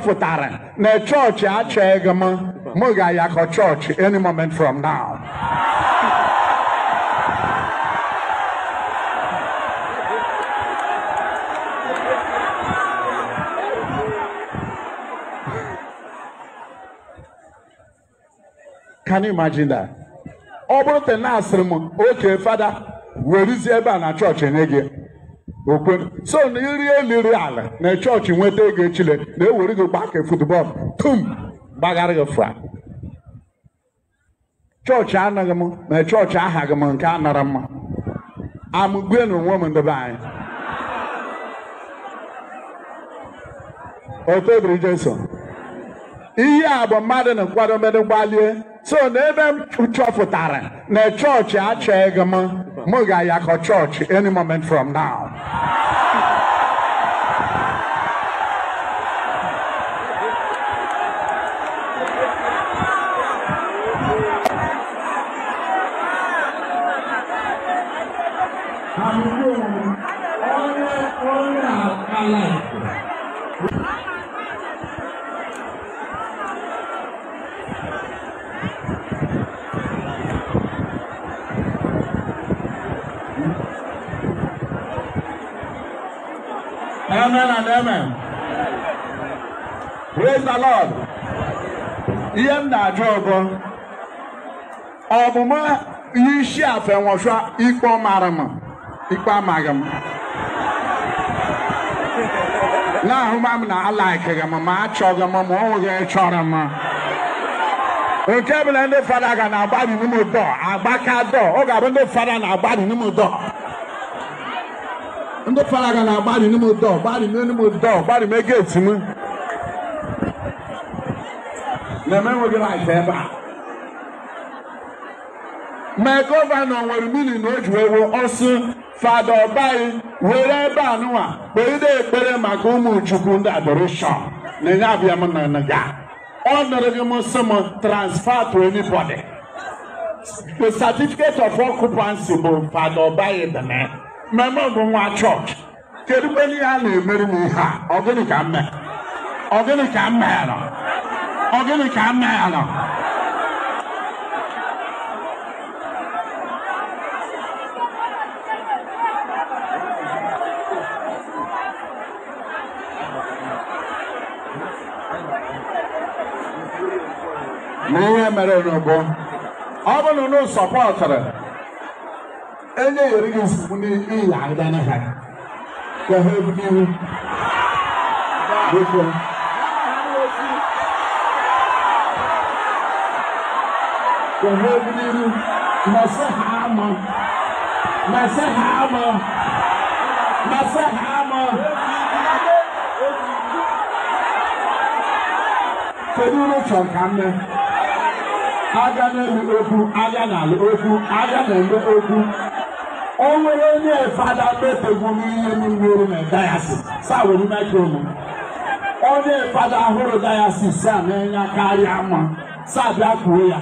chọpụtara na chọọchị achọghị m m ga-ayakọ chọọchị any moment from now Can you imagine that? ọ bụrụ te na asịrị m oke fada werizie ebe a na chọọchị nye gị okwe. So na iri eliri ala na chọọchị nweta ego echile na ewere gị gbake futbọọlụ tum gbagara gị fra chọọchị anaghị m na chọọchị ahaghị m nke anara mma. Amụgbue na onwe m ndebe anyị. Otebiri jeso ihe a bụ mmadụ na nkwadomede gbalie. So n'ebe m chọpụtara na chọọchị achọghị m m ga-ayakọ chọọchị any moment from now. Onye onye ala Amen and amen. Praise the Lord. Ihe m na-ajụ bụ ọmụmụ ihe afe nwọchọ ikpe mara m ikpe amaghị m na-ahụma m na alaikịghị m ma achọghị m ma ọ chọrọ m nke bụ na ndị fada ga na-agbari n'ime agbaka dọ ọ ga-abụ ndị fada na-agbari n'ime ndị fara ga na-agbari n'ime gbari n'ime dọ gbari mee geeti m na-eme enweghị laịf ebe a mee gọvanọ nwere mili na o ji ewu ọsụ fada ọbaghị were ebe a nụwa kpegide ekpere maka ụmụ chukwu ndị adoreshọn na-enye abịa m na na ya ọ nọrọ gị m sị m transfer to anybody. The certificate of occupancy bụ fada ọbaghị deme mmemme bụ nwa chọọchị kedu kpena ihe a na-emeri m ihe a? Ọ gịnị ka m mere ọ gịnị ka m mere ọ gịnị ka m mere na ihe mere n'ugbo ọ bụrụ na unu sọpọtụrụ enye yɛrɛ yi fumu ni i yaɣida ni ha ka ha biiru biko ka ha biiru na se haama na se haama na se haama kedu uru chọrọ ka m mee? Aga na-elu okwu aga na-alụ okwu aga na-eme okwu. O nwere onye fada metegwu n'ihe m nwere na dayasis saa were onye fada hụrụ dayasis a na-enye karịa mma. Saa kwuo ya.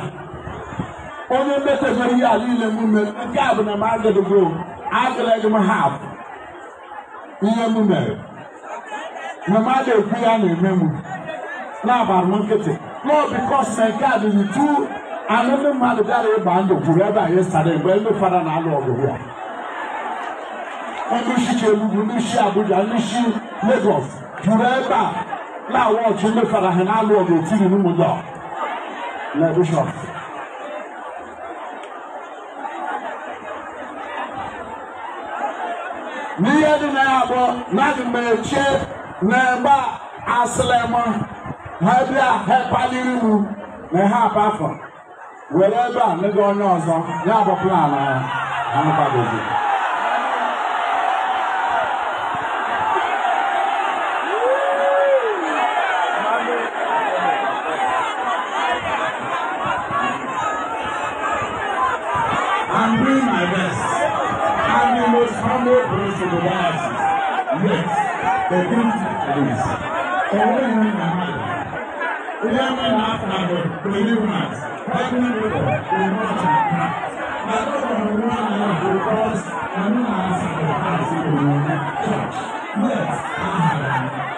Onye metegoro ihe a niile m mere nke a bụ na m agadago agaraghị m haf ihe m mere. Na m ada ekwu ya na-eme m. Na-agbara m nkịtị. Nọọ bikọs na nke a dịrị tu anụ ndị mmadụ bịara ịba ndụ kwuru ebe anyị sara mgbe ndị fada na-alụ ọgụ ya ndị isi Enugu ndị isi Abuja ndị isi Lagos juru ebe a na-awa ọchụ ndị fada ha na-alụ ọgụ etiri n'ụmụdọ na bishọp n'ihe dị na ya bụ na adị m eche n'ebe asịrị ha bịa ha paliri m na ha afọ were ebe a nego onye ọzọ ya bụ plan I'm doing my best. I'm the most humble person the diocese. Yes, the truth is. Only in my. Remember last night, believers, pregnant people, we want to crack. But when we want to because I'm not asking for Christ to be church. Yes, I have.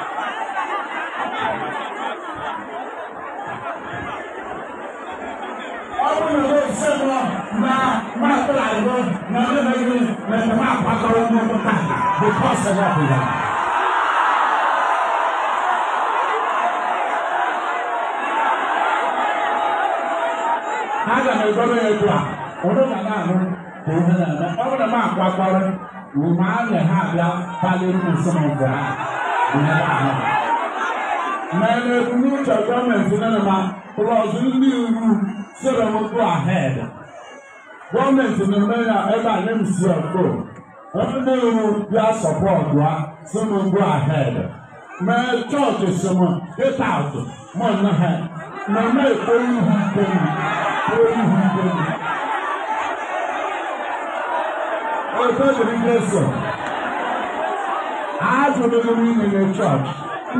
Because of what we are. Aga m edobe ya etu a ụdụ ga na-anụ ka ihe na-eme ọ bụrụ na m akwakọrọ ma anya ha abịa paliri m nso m nke ha ihe ahụ na ebumnuche gọọmenti nana ma plọs ndị iwu sịrị m go ahead gọọmenti na-eme ya ebe a m si ọkụ ndị iwu bịa sọpọtụ ha sị m go ahead mee chọọchị sị m get out mụ na ha na ekpo ihu ike kpoo ihu ike m otu o jiri jesu ajụrụ m inye chọọchị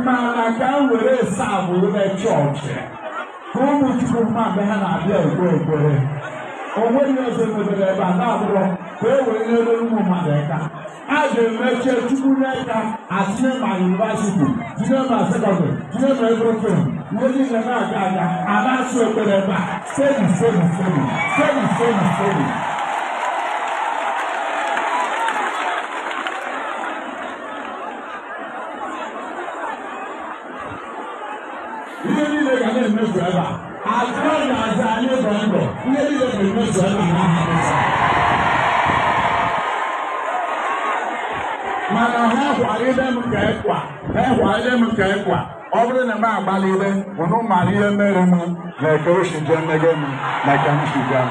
mana ka m were sabụ ime chọọchị ka ụmụ chukwu mma mgbe ha na-abịa ekwe ekwere o nweghị ọzọ mebere ebe a na-abụrọ ka e were nyere ụmụ mmadụ aka a ga-emeche chukwu n'aka atinye ma yunivasiti tinye ma sekọndịrị tinye ma everything ihe niile na-aga aga a na-asụ ekpere ebe a stebi stebi stebi stebi stebi stebi ihe niile ga na-emefu ebe a atụrụ na aza anyị bụ ndụ ihe niile ga-emefu ebe a n'aha mana ha kwalide m ka ịkwa ha kwalide m ka ịkwa ọ bụrụ na m agbalide ụnụ mara ihe mere m na eke o si jee mmege m na si jee. m